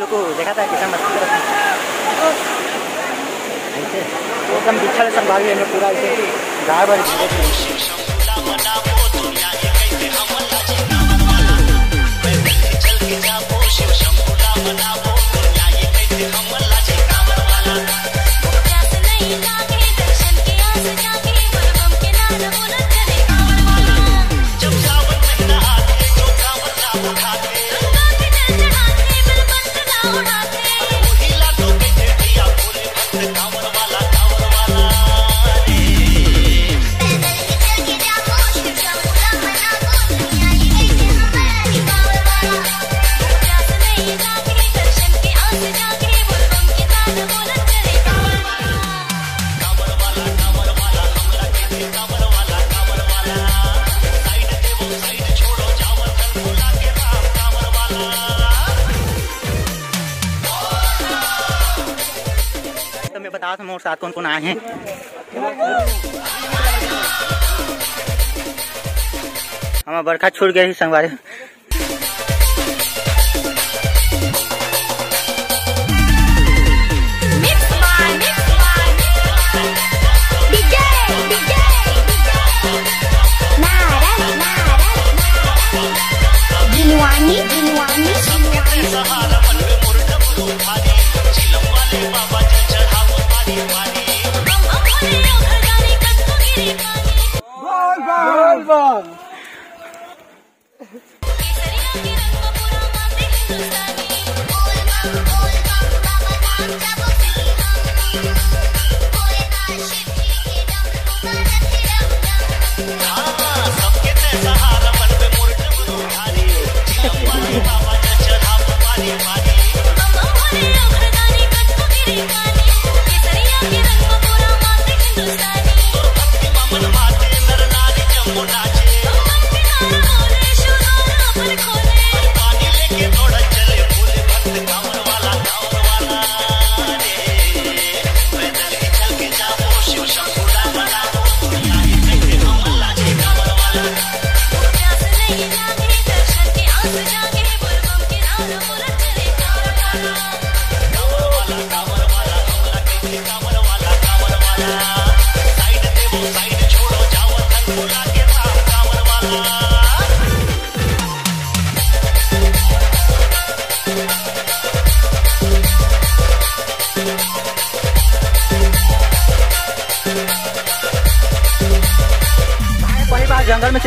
लोग देखा था किसान मस्ती कर ऐसे वो एकदम बिछड़ संभाली हमने पूरा ऐसे गाय बन साथ मोर साथ कौन कौन आए हैं? हमारा बरखा छूट गया ही संगवारी।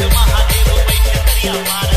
महादेव बैठ करिया मार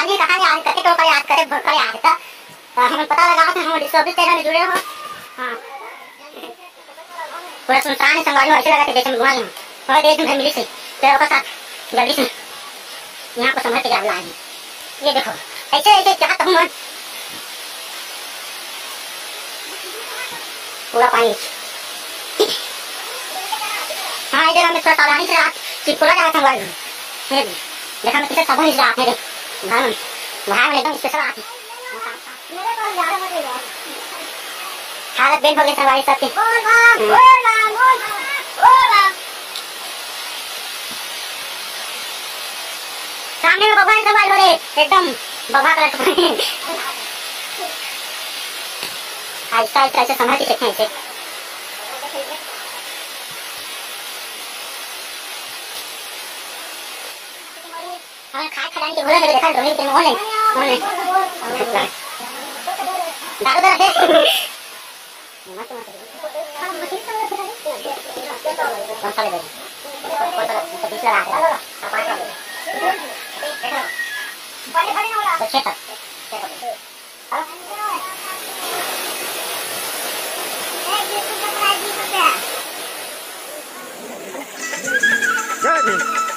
पानी कहाँ याद करके टोकर याद करे भोकर याद था हमें पता लगा था हम डिस्टर्बिस तेरह में जुड़े हो। हाँ। पूरा सुनसान है, संगवारी ऐसे लगा के में घुमा लूँ और देश में मिली थी। तेरह का साथ जल्दी से यहाँ को समझ के जावला है ये देखो, ऐसे ऐसे, क्या कहूँ मैं? पूरा पानी। हाँ इधर हमें थोड़ा सावधानी से रात चिपकोला जा था मोबाइल देखा मैं किसे सावधानी से रात मेरे भाई में भाई में एकदम स्पेशल रात हालत बेन हो गई सामने में भगवान सवाल हो रहे एकदम बबा कलर आहिस्ता आहिस्ता ऐसे संभल के हैं इसे हमें खाद खदान के घोड़े में देखा ढोली के मोहल्ले मोहल्ले दारू दरा दे मत मत कौन सा ले कौन सा तो बीच लगा के अब पाँच तो छह तक छह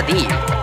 Pradeep.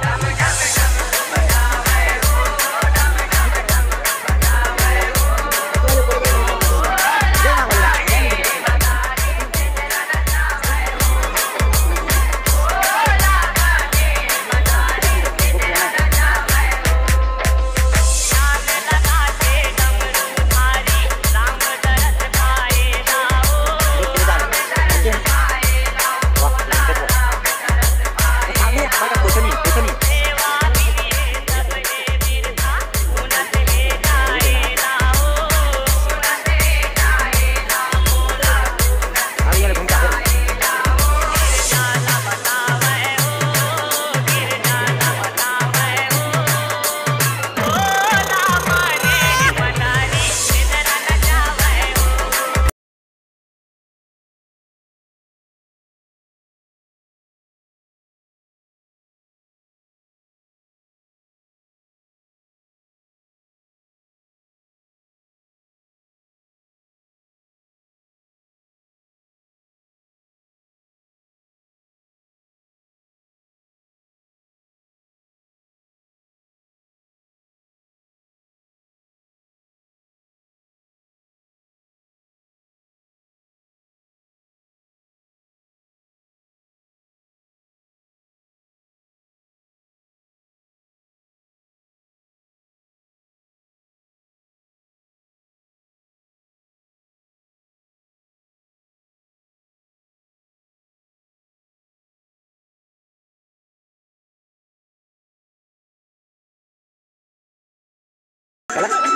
Pronto.